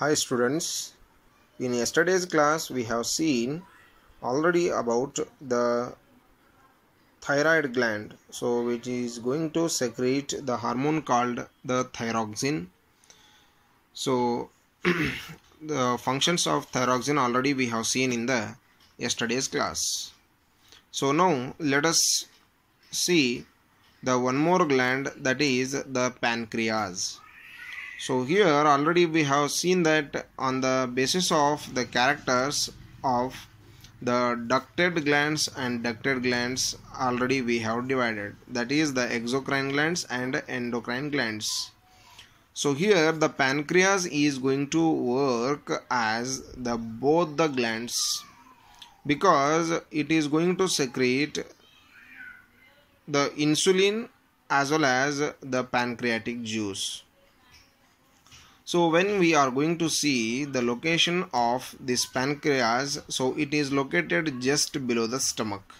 Hi students, in yesterday's class we have seen already about the thyroid gland so which is going to secrete the hormone called the thyroxine. So the functions of thyroxine already we have seen in the yesterday's class. So now let us see the one more gland that is the pancreas so here already we have seen that on the basis of the characters of the ducted glands and ducted glands already we have divided. That is the exocrine glands and endocrine glands. So here the pancreas is going to work as the both the glands because it is going to secrete the insulin as well as the pancreatic juice so when we are going to see the location of this pancreas so it is located just below the stomach.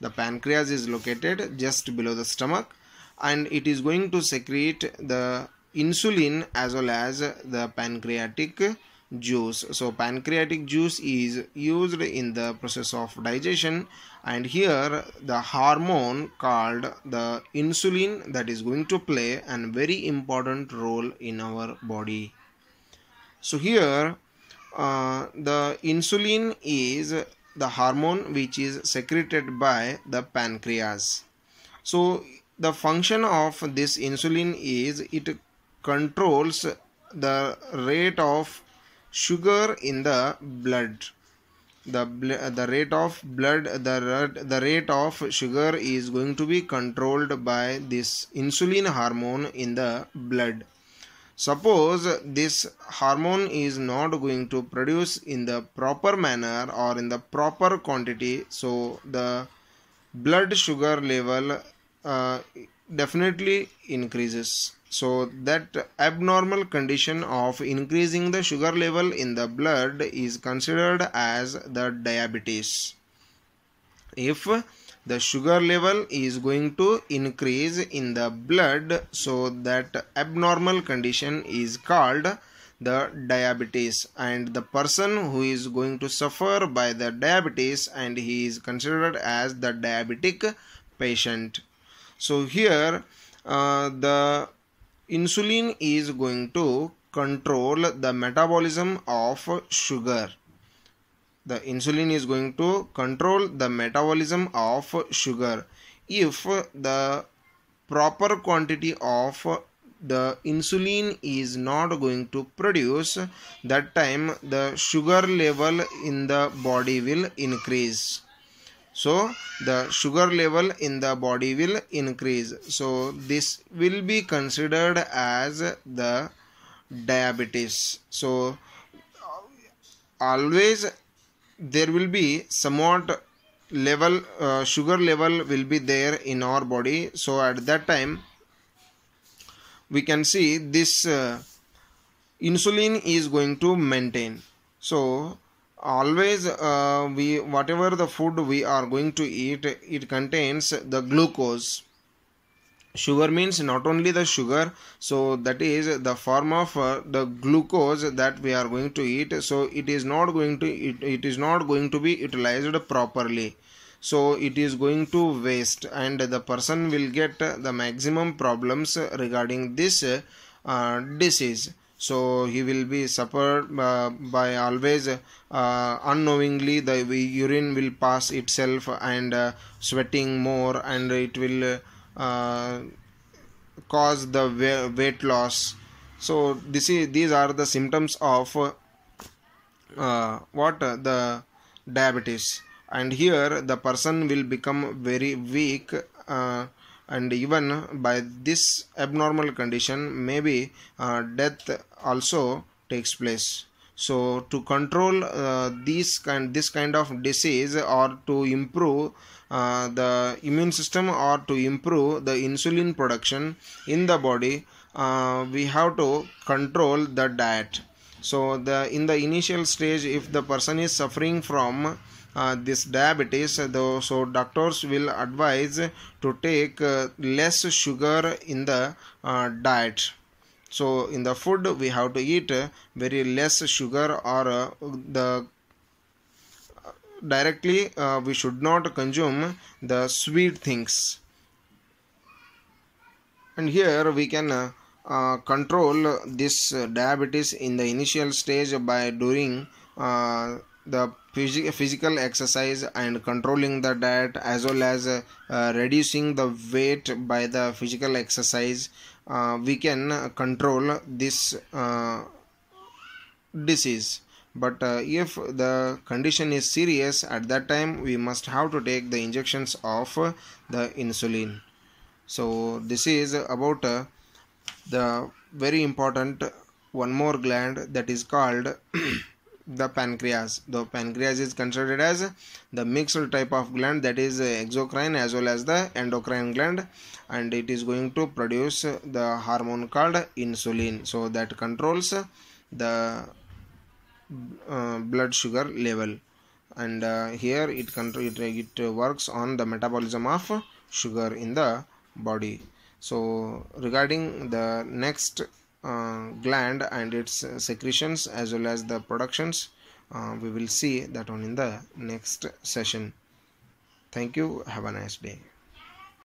The pancreas is located just below the stomach and it is going to secrete the insulin as well as the pancreatic juice. So pancreatic juice is used in the process of digestion and here the hormone called the insulin that is going to play a very important role in our body. So here uh, the insulin is the hormone which is secreted by the pancreas. So the function of this insulin is it controls the rate of sugar in the blood. The the rate of blood the the rate of sugar is going to be controlled by this insulin hormone in the blood. Suppose this hormone is not going to produce in the proper manner or in the proper quantity so the blood sugar level uh, definitely increases so that abnormal condition of increasing the sugar level in the blood is considered as the diabetes. If the sugar level is going to increase in the blood so that abnormal condition is called the diabetes. And the person who is going to suffer by the diabetes and he is considered as the diabetic patient. So here uh, the insulin is going to control the metabolism of sugar. The insulin is going to control the metabolism of sugar. If the proper quantity of the insulin is not going to produce that time the sugar level in the body will increase so the sugar level in the body will increase. So this will be considered as the diabetes. So always there will be somewhat level uh, sugar level will be there in our body. So at that time we can see this uh, insulin is going to maintain. So always uh, we whatever the food we are going to eat it contains the glucose. Sugar means not only the sugar so that is the form of uh, the glucose that we are going to eat. So it is not going to it, it is not going to be utilized properly. So it is going to waste and the person will get the maximum problems regarding this uh, disease so he will be suffered uh, by always uh, unknowingly the urine will pass itself and uh, sweating more and it will uh, cause the weight loss. So this is these are the symptoms of uh, what the diabetes. And here the person will become very weak uh, and even by this abnormal condition maybe uh, death also takes place. So to control uh, kind this kind of disease or to improve uh, the immune system or to improve the insulin production in the body uh, we have to control the diet so the in the initial stage if the person is suffering from uh, this diabetes though so doctors will advise to take uh, less sugar in the uh, diet. So in the food we have to eat very less sugar or uh, the directly uh, we should not consume the sweet things. And here we can uh, uh, control this uh, diabetes in the initial stage by doing uh, the phys- physical exercise and controlling the diet as well as uh, reducing the weight by the physical exercise. Uh, we can control this disease. But uh, if the condition is serious at that time we must have to take the injections of uh, the insulin. So this is about uh, the very important one more gland that is called the pancreas. The pancreas is considered as the mixed type of gland that is exocrine as well as the endocrine gland and it is going to produce the hormone called insulin. So that controls the uh, blood sugar level. And uh, here it, it, it works on the metabolism of sugar in the body so regarding the next uh, gland and its secretions as well as the productions uh, we will see that one in the next session. Thank you. Have a nice day